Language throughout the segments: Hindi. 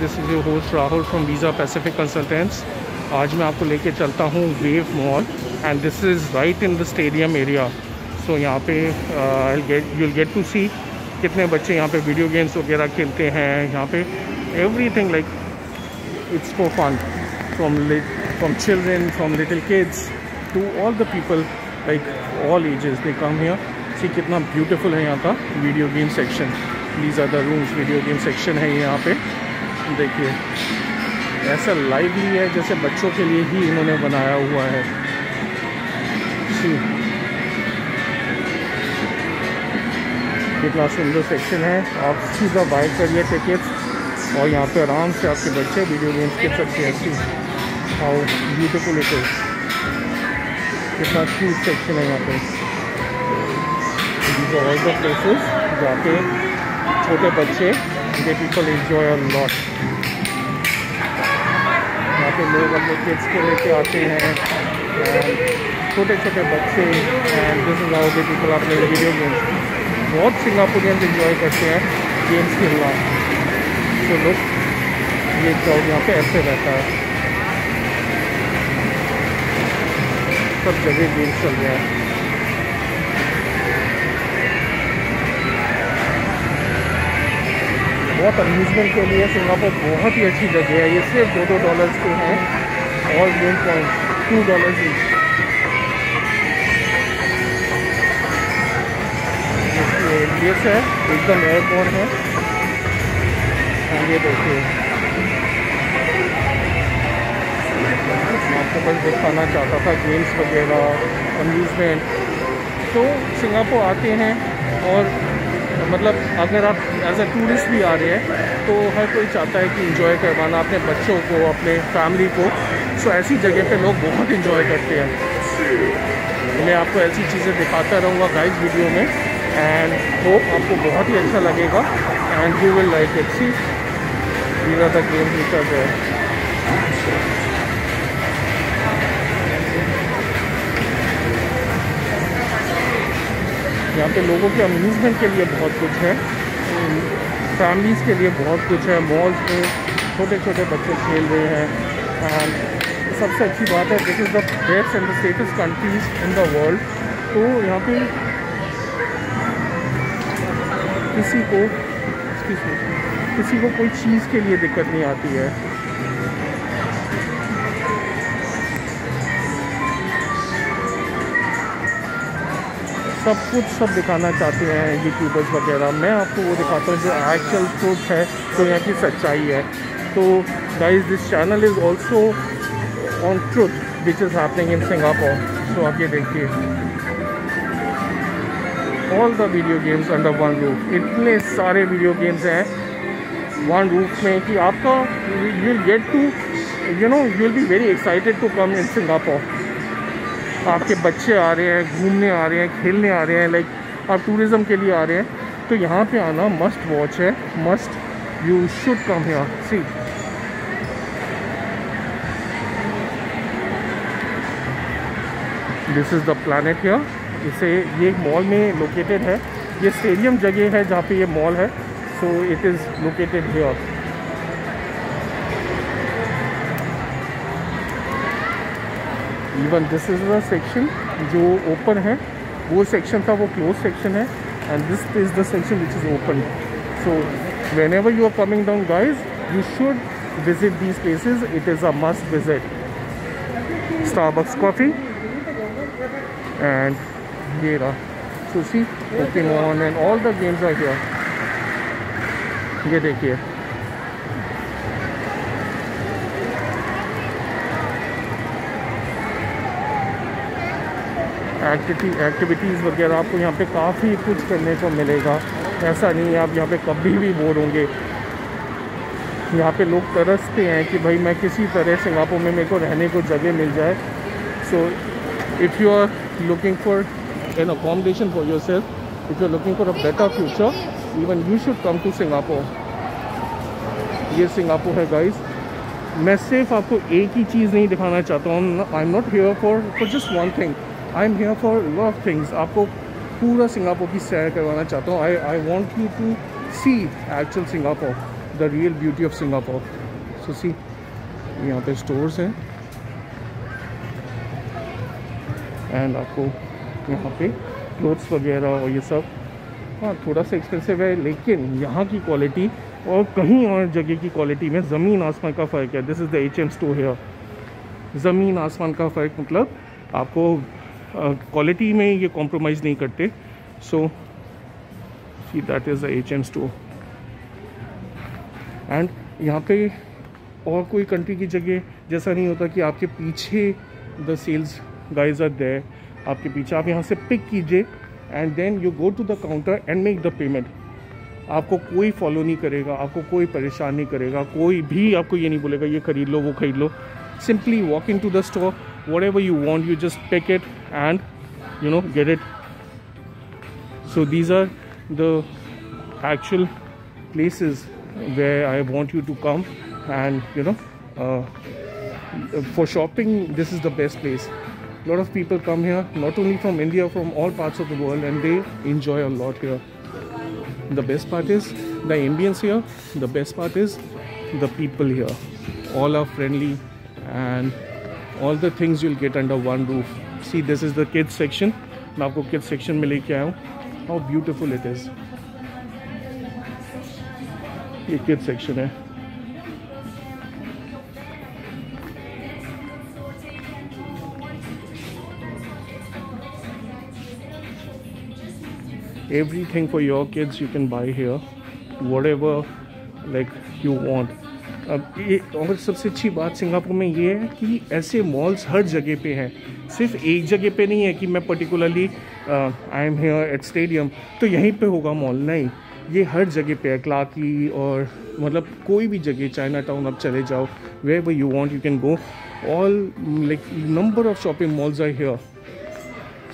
This is your host Rahul from visa pacific consultants आज मैं आपको लेके चलता हूँ wave mall and this is right in the stadium area so यहाँ पे यूल गेट टू सी कितने बच्चे यहाँ पे वीडियो गेम्स वगैरह खेलते हैं। यहाँ पे everything like it's for fun from from children from little kids to all the people like all ages they come here see कितना ब्यूटीफुल है यहाँ का video game section these are the rooms video game section है यहाँ पे। देखिए, ऐसा लाइवली है जैसे बच्चों के लिए ही इन्होंने बनाया हुआ है। कितना सुंदर सेक्शन है। आप सीधा बाय करिए टिकट्स और यहाँ पे आराम से आपके बच्चे वीडियो गेम्स खेल सकते हैं। सी हाउ ब्यूटीफुल कितना क्यूट सेक्शन है यहाँ पे। ऑल द प्लेसेस जहाँ पे छोटे बच्चे they people enjoy a lot यहाँ पे लोग अपने किड्स को लेके आते हैं छोटे छोटे बच्चे this is how people are video games बहुत सिंगापुरियंस इंजॉय करते हैं गेम्स खेलना तो लोग ये क्राउड यहाँ पे ऐसे रहता है। सब जगह गेम्स चल रहे हैं। बहुत अम्यूज़मेंट के लिए सिंगापुर बहुत ही अच्छी जगह है। ये सिर्फ़ दो दो डॉलर्स के हैं और गेम पॉइंट टू डॉलर्स ही एम्बियस है एकदम एयरपोर्ट है। ये देखिए। आपको बस दिखाना चाहता था गेम्स वगैरह अम्यूज़मेंट तो सिंगापुर आते हैं और मतलब अगर आप एज ए टूरिस्ट भी आ रहे हैं तो हर कोई चाहता है कि इंजॉय करवाना अपने बच्चों को, अपने फैमिली को। सो ऐसी जगह पे लोग बहुत इंजॉय करते हैं। मैं आपको ऐसी चीज़ें दिखाता रहूँगा गाइस वीडियो में। एंड होप आपको बहुत ही अच्छा लगेगा। And you will like it see the games which are यहाँ पे लोगों के अम्यूज़मेंट के लिए बहुत कुछ है। फैमिलीज़ के लिए बहुत कुछ है। मॉल्स में छोटे छोटे बच्चे खेल रहे हैं। सबसे अच्छी बात है this is the best and the safest countries in the world तो यहाँ पे किसी को किसी को कोई चीज़ के लिए दिक्कत नहीं आती है। सब कुछ सब दिखाना चाहते हैं यूट्यूबर्स वगैरह। मैं आपको वो दिखाता हूँ जो एक्चुअल ट्रूथ है, जो यहाँ की सच्चाई है। तो guys this channel is also on truth which is happening in Singapore so आप ये देखिए। All the video games under one roof इतने सारे वीडियो गेम्स हैं वन रूफ में कि आपका you get to you know you will be very excited to come in Singapore आपके बच्चे आ रहे हैं, घूमने आ रहे हैं, खेलने आ रहे हैं लाइक आप टूरिज़म के लिए आ रहे हैं। तो यहाँ पे आना मस्ट वॉच है must you should come here see this is the planet here इसे, ये मॉल में लोकेटेड है। ये स्टेडियम जगह है जहाँ पे ये मॉल है so it is located here even this is the section जो ओपन है, वो सेक्शन था, वो क्लोज सेक्शन है and this is the section which is open so whenever you are coming down guys you should visit these places it is a must visit Starbucks coffee and ये रहा sushi open on and all the games are here ये देखिए। एक्टिविटी एक्टिविटीज़ वगैरह आपको यहाँ पे काफ़ी कुछ करने को मिलेगा। ऐसा नहीं है, आप यहाँ पे कभी भी बोर होंगे। यहाँ पे लोग तरसते हैं कि भाई मैं किसी तरह सिंगापुर में मेरे को रहने को जगह मिल जाए। So if you are looking for an accommodation for yourself if you are looking for a better future even you should come to Singapore ये सिंगापुर है गाइज़ मैं सिर्फ़ आपको एक ही चीज़ नहीं दिखाना चाहता हूँ। I am not here for for just one thing I am here for lot things आपको पूरा सिंगापुर की सैर करवाना चाहता हूँ। I I want you to see actual Singapore the real beauty of Singapore. So see यहाँ पे स्टोर्स हैं। एंड आपको यहाँ पे क्लोथ्स वगैरह और ये सब। हाँ थोड़ा सा एक्सपेंसिव है, लेकिन यहाँ की क्वालिटी और कहीं और जगह की क्वालिटी में ज़मीन आसमान का फ़र्क है। This is the H M store here ज़मीन आसमान का फ़र्क मतलब आपको क्वालिटी में ये कॉम्प्रोमाइज़ नहीं करते। So see that is the H M store and यहाँ पे और कोई कंट्री की जगह, जैसा नहीं होता कि आपके पीछे the sales guys are there आपके पीछे, आप यहाँ से पिक कीजिए and then you go to the counter and make the payment आपको कोई फॉलो नहीं करेगा, आपको कोई परेशान नहीं करेगा, कोई भी आपको ये नहीं बोलेगा, ये खरीद लो, वो खरीद लो। Simply walk in to the store whatever you want you just pick it and you know get it. So these are the actual places where I want you to come and you know uh, for shopping this is the best place. A lot of people come here not only from India from all parts of the world and they enjoy a lot here. The best part is the ambience here the best part is the people here. All are friendly and all the things you'll get under one roof see this is the kids section मैं आपको किड्स सेक्शन में लेके आया हूँ हाउ ब्यूटीफुल इट इज़ ये किड्स सेक्शन है everything for your kids you can buy here whatever like you want अब ये, और सबसे अच्छी बात सिंगापुर में ये है कि ऐसे मॉल्स हर जगह पे हैं। सिर्फ़ एक जगह पे नहीं है कि मैं particularly I am here at stadium तो यहीं पे होगा मॉल नहीं। ये हर जगह पे है क्लाकी और मतलब कोई भी जगह चाइना टाउन आप चले जाओ way way you want you can go all like number of shopping malls are here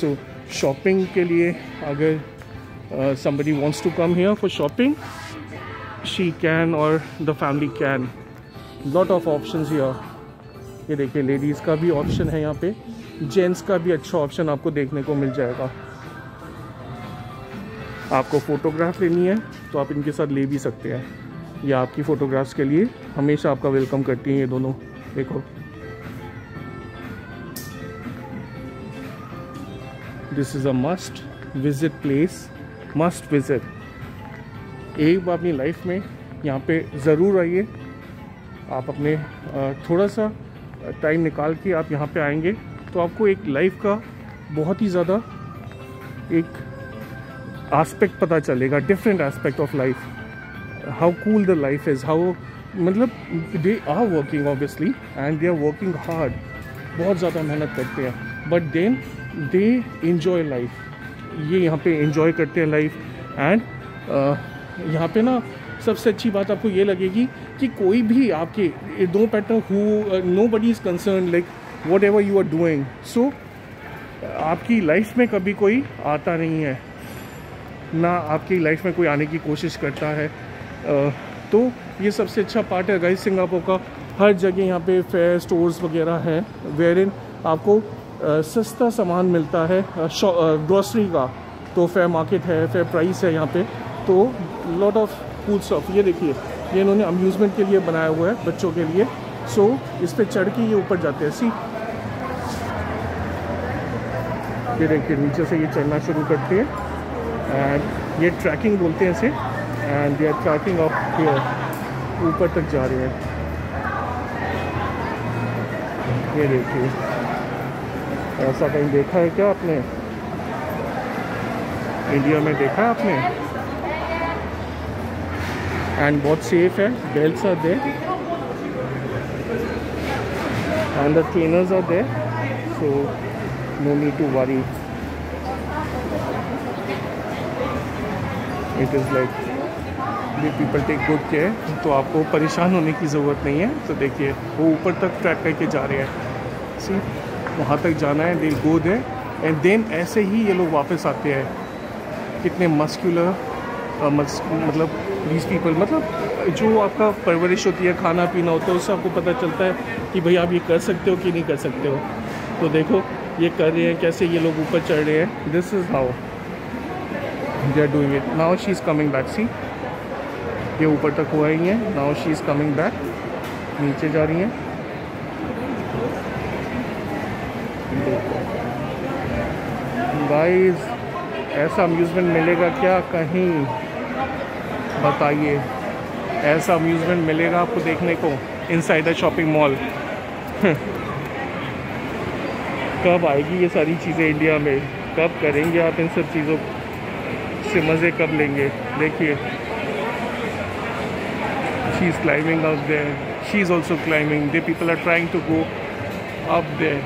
so shopping के लिए अगर somebody wants to come here for shopping she can or the family can. Lot of options here. ये देखिए लेडीज़ का भी ऑप्शन है यहाँ पे. जेंट्स का भी अच्छा ऑप्शन आपको देखने को मिल जाएगा. आपको फ़ोटोग्राफ लेनी है तो आप इनके साथ ले भी सकते हैं. ये आपकी फ़ोटोग्राफ्स के लिए हमेशा आपका वेलकम करती हैं ये दोनों. देखो. This is a must visit place must visit एक बार अपनी लाइफ में यहाँ पे ज़रूर आइए। आप अपने थोड़ा सा टाइम निकाल के आप यहाँ पे आएँगे। तो आपको एक लाइफ का बहुत ही ज़्यादा एक एस्पेक्ट पता चलेगा different aspect of life how cool the life is how मतलब they are working obviously and they are working hard बहुत ज़्यादा मेहनत करते हैं। But then they enjoy life ये यहाँ पे इन्जॉय करते हैं लाइफ एंड यहाँ पे ना सबसे अच्छी बात आपको ये लगेगी कि कोई भी आपके दो pattern who nobody is concern like whatever you are doing so आपकी लाइफ में कभी कोई आता नहीं है। ना आपकी लाइफ में कोई आने की कोशिश करता है। uh, तो ये सबसे अच्छा पार्ट है गाइस सिंगापुर का। हर जगह यहाँ पे फेयर स्टोर्स वगैरह हैं वेर इन आपको सस्ता सामान मिलता है ग्रॉसरी का। तो फेयर मार्केट है फेयर प्राइस है यहाँ पे। तो लॉट ऑफ़ कूल स्टॉफ ये देखिए ये इन्होंने अम्यूज़मेंट के लिए बनाया हुआ है बच्चों के लिए। सो so, इस पर चढ़ के ये ऊपर जाते हैं। सी ये देखिए नीचे से ये चढ़ना शुरू करते हैं। एंड ये ट्रैकिंग बोलते हैं इसे। And they are trekking off here ऊपर तक जा रहे हैं। ये देखिए। ऐसा कहीं देखा है क्या आपने? इंडिया में देखा है आपने? एंड बहुत सेफ़ है belt are there and the trainers are there so no need to worry it is like the people take good care तो आपको परेशान होने की ज़रूरत नहीं है। तो देखिए, वो ऊपर तक ट्रैक करके जा रहे हैं। सी वहाँ तक जाना है। दिल गो दे एंड देन ऐसे ही ये लोग वापस आते हैं। कितने मस्कुलर मतलब दीज पीपल मतलब जो आपका परवरिश होती है, खाना पीना होता है, उससे आपको पता चलता है कि भाई आप ये कर सकते हो कि नहीं कर सकते हो। तो देखो, ये कर रहे हैं, कैसे ये लोग ऊपर चढ़ रहे हैं। This is how they are doing it now she is coming back see ये ऊपर तक हुआ ही है। Now she is coming back नीचे जा रही हैं। गाइस ऐसा अम्यूज़मेंट मिलेगा क्या? कहीं। बताइए, ऐसा अम्यूज़मेंट मिलेगा आपको देखने को? इनसाइड द शॉपिंग मॉल कब आएगी ये सारी चीज़ें इंडिया में? कब करेंगे आप इन सब चीज़ों से मज़े कब लेंगे? देखिए। She is climbing up there she is also climbing they people are trying to go up there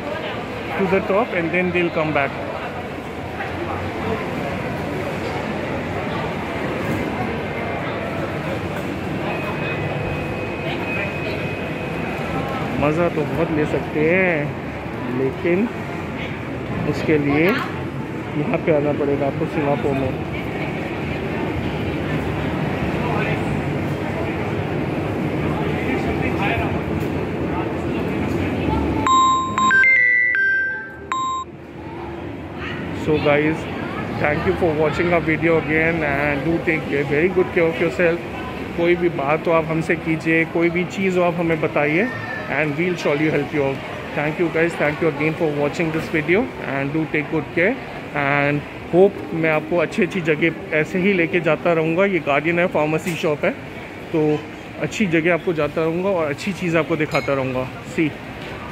to the top and then they will come back मज़ा तो बहुत ले सकते हैं, लेकिन उसके लिए यहाँ पे आना पड़ेगा आपको सिंगापुर में। So guys thank you for watching a video again and do take care very good care of your कोई भी बात हो आप हमसे कीजिए, कोई भी चीज़ हो आप हमें बताइए। And we'll surely help you out. Thank you guys. Thank you again for watching this video and do take good care. And hope मैं आपको अच्छी अच्छी जगह ऐसे ही लेके जाता रहूँगा। ये गार्डियन है फार्मेसी शॉप है। तो अच्छी जगह आपको जाता रहूँगा और अच्छी चीज़ आपको दिखाता रहूँगा। सी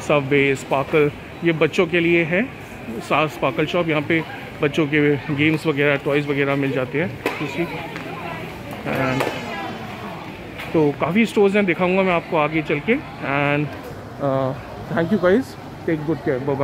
सब वे स्पार्कल ये बच्चों के लिए है। सास स्पार्कल शॉप यहाँ पे बच्चों के गेम्स वगैरह टॉयज़ वगैरह मिल जाते हैं। एंड तो काफ़ी स्टोर्स हैं, दिखाऊँगा मैं आपको आगे चल के। And thank you guys take good care bye